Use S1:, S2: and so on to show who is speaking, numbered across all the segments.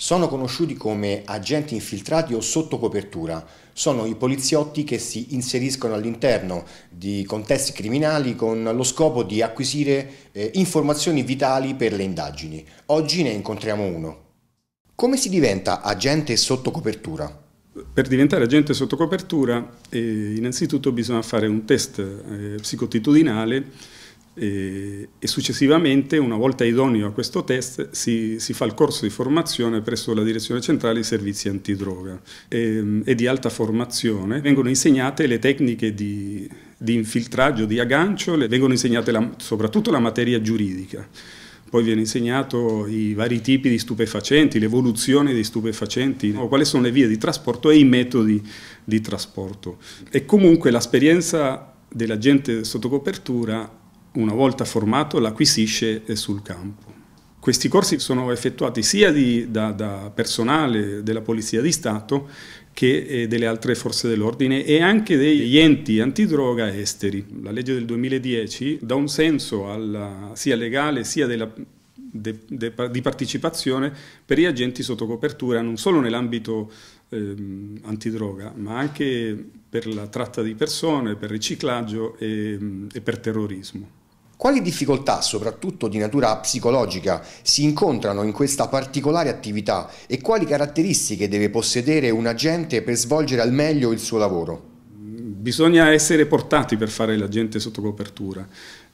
S1: Sono conosciuti come agenti infiltrati o sotto copertura. Sono i poliziotti che si inseriscono all'interno di contesti criminali con lo scopo di acquisire eh, informazioni vitali per le indagini. Oggi ne incontriamo uno. Come si diventa agente sotto copertura?
S2: Per diventare agente sotto copertura eh, innanzitutto bisogna fare un test eh, psicotitudinale e, e, successivamente, una volta idoneo a questo test, si, si, fa il corso di formazione presso la Direzione Centrale dei Servizi Antidroga e, e di alta formazione. Vengono insegnate le tecniche di, di infiltraggio, di aggancio, le, vengono insegnate la, soprattutto la materia giuridica. Poi viene insegnato i vari tipi di stupefacenti, l'evoluzione dei stupefacenti, no? quali sono le vie di trasporto e i metodi di trasporto. E comunque l'esperienza dell'agente sotto copertura una volta formato l'acquisisce sul campo. Questi corsi sono effettuati sia di, da, da, personale della Polizia di Stato che eh, delle altre forze dell'ordine e anche degli enti antidroga esteri. La legge del 2010 dà un senso alla, sia legale sia della, de, de, di partecipazione per gli agenti sotto copertura non solo nell'ambito eh, antidroga ma anche per la tratta di persone, per riciclaggio e, e per terrorismo.
S1: Quali difficoltà, soprattutto di natura psicologica, si incontrano in questa particolare attività e quali caratteristiche deve possedere un agente per svolgere al meglio il suo lavoro?
S2: Bisogna essere portati per fare l'agente sotto copertura,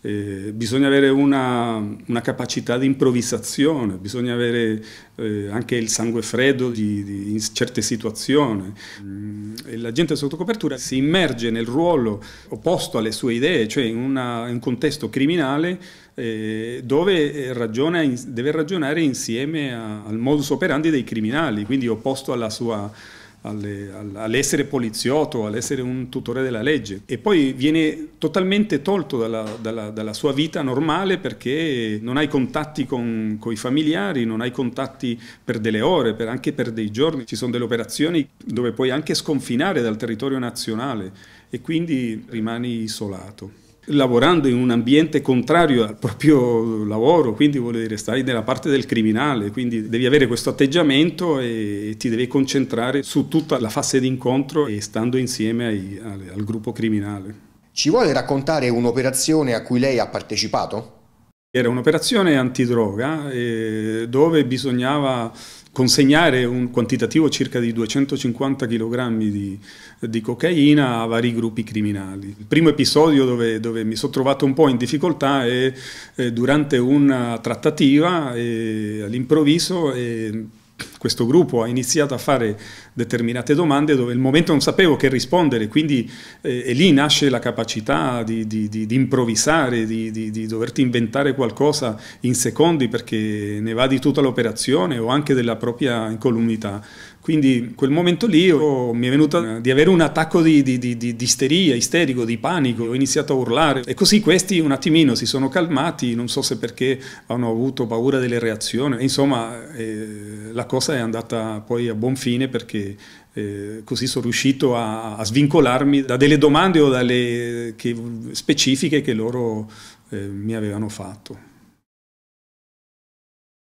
S2: eh, bisogna avere una, una, capacità di improvvisazione, bisogna avere eh, anche il sangue freddo di, di, in certe situazioni. Mm, l'agente sotto copertura si immerge nel ruolo opposto alle sue idee, cioè in, una, in un contesto criminale eh, dove ragiona, deve ragionare insieme a, al modus operandi dei criminali, quindi opposto alla sua all'essere poliziotto, all'essere un tutore della legge. E poi viene totalmente tolto dalla, dalla, dalla sua vita normale perché non hai contatti con, con, i familiari, non hai contatti per delle ore, per, anche per dei giorni, ci sono delle operazioni dove puoi anche sconfinare dal territorio nazionale e quindi rimani isolato lavorando in un ambiente contrario al proprio lavoro, quindi vuol dire stai nella parte del criminale, quindi devi avere questo atteggiamento e ti devi concentrare su tutta la fase di incontro e stando insieme ai, al, al gruppo criminale.
S1: Ci vuole raccontare un'operazione a cui lei ha partecipato?
S2: Era un'operazione antidroga eh, dove bisognava consegnare un quantitativo circa di 250 kg di, di cocaina a vari gruppi criminali. Il primo episodio dove, dove mi sono trovato un po' in difficoltà è, è durante una trattativa all'improvviso questo gruppo ha iniziato a fare determinate domande dove al momento non sapevo che rispondere, quindi eh, lì nasce la capacità di, di, di, di improvvisare, di, doverti inventare qualcosa in secondi perché ne va di tutta l'operazione o anche della propria incolumità. Quindi in quel momento lì oh, mi è venuto di avere un attacco di, di, di, di, isteria, isterico, di panico, ho iniziato a urlare. E così questi un attimino si sono calmati, non so se perché hanno avuto paura delle reazioni, insomma eh, la cosa è andata poi a buon fine perché eh, così sono riuscito a, a, svincolarmi da delle domande o dalle che, specifiche che loro eh, mi avevano fatto.